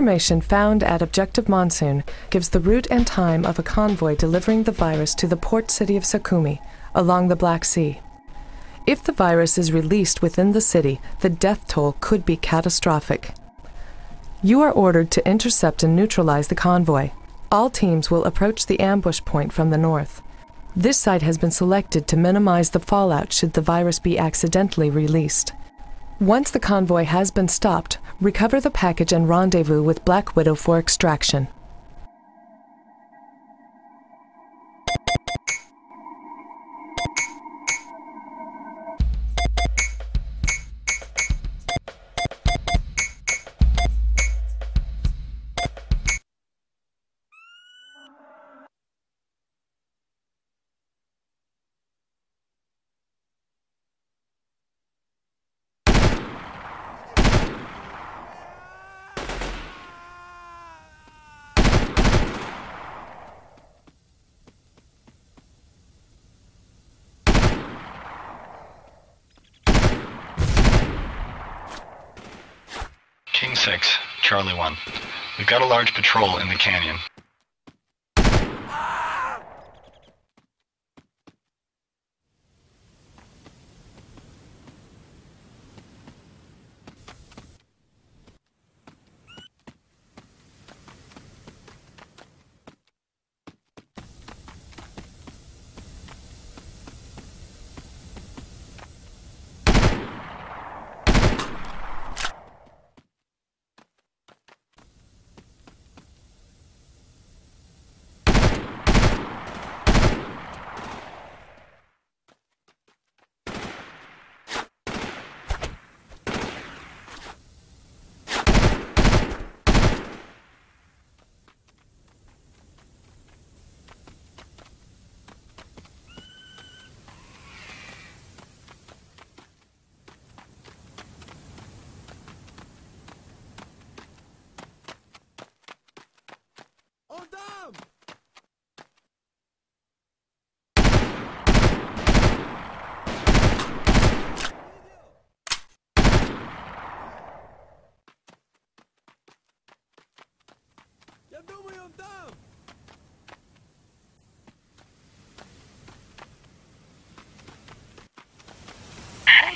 Information found at Objective Monsoon gives the route and time of a convoy delivering the virus to the port city of Sukhumi along the Black Sea. If the virus is released within the city, the death toll could be catastrophic. You are ordered to intercept and neutralize the convoy. All teams will approach the ambush point from the north. This site has been selected to minimize the fallout should the virus be accidentally released. Once the convoy has been stopped, recover the package and rendezvous with Black Widow for extraction. Charlie 1. We've got a large patrol in the canyon.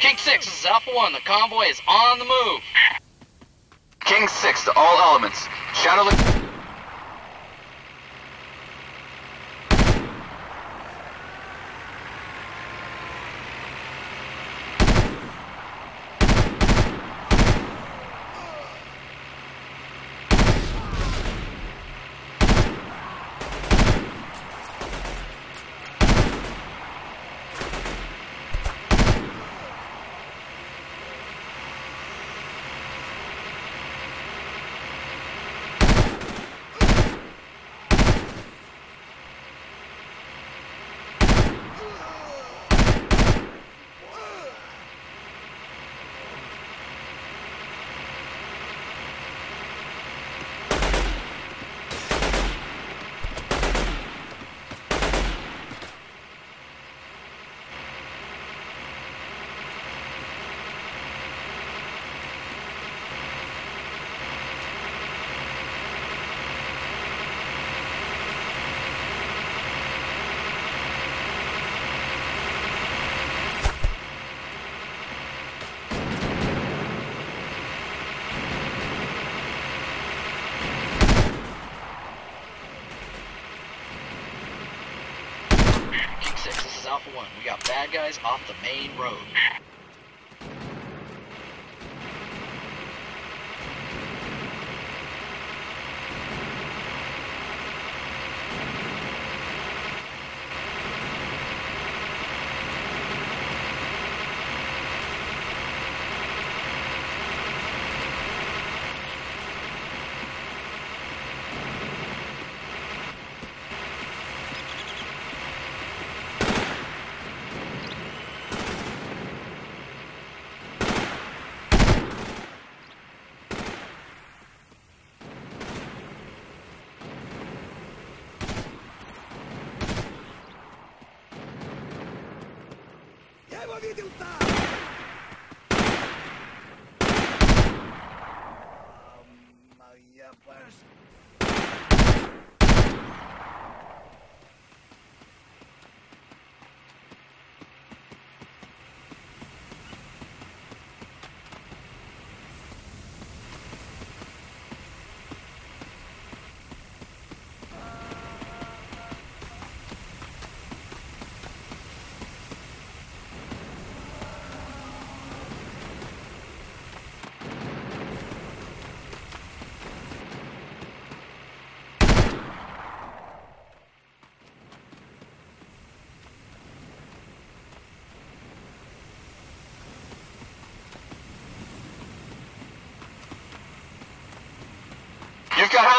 King 6, this is Alpha 1. The convoy is on the move. King 6 to all elements. Shadow the... King 6, this Alpha 1. We got bad guys off the main road. Я его видел там!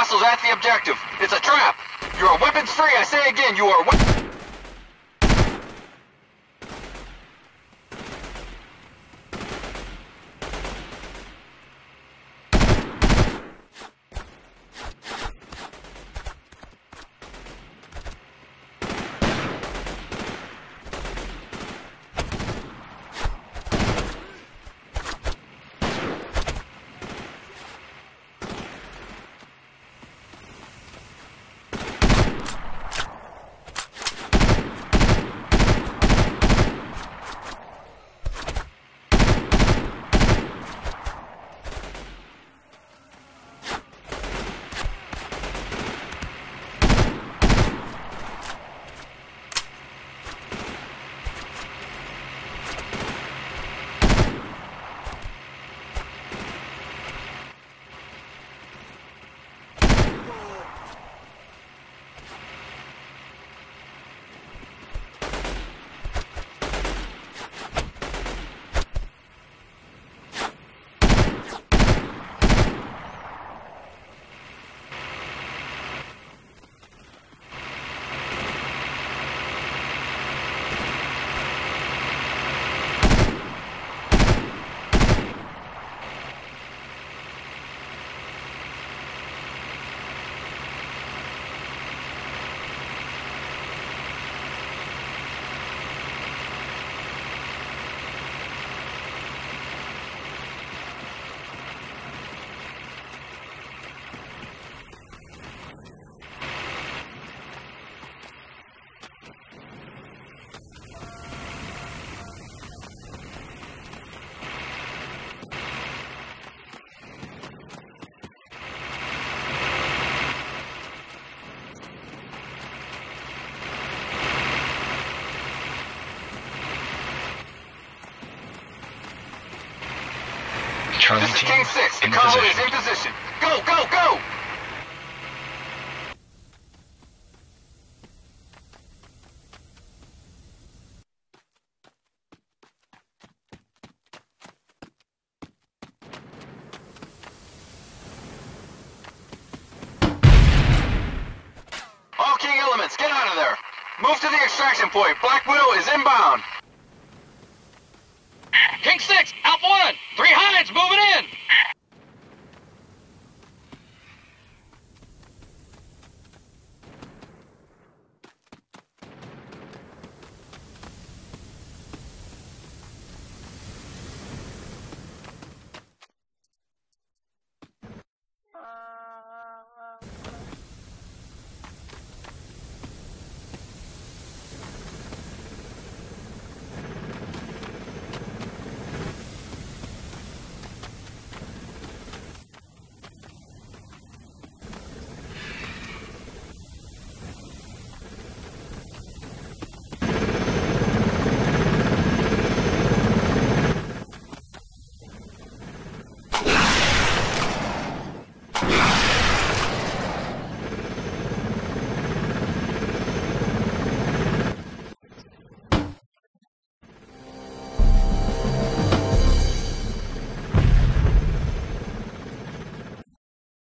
Hostiles at the objective. It's a trap. You are weapons free. I say again, you are we- Charlie This is King 6. The in convoy is in position. Go, go, go! All King elements, get out of there! Move to the extraction point. Black Widow is inbound. King 6, Alpha 1, three Hinds moving in.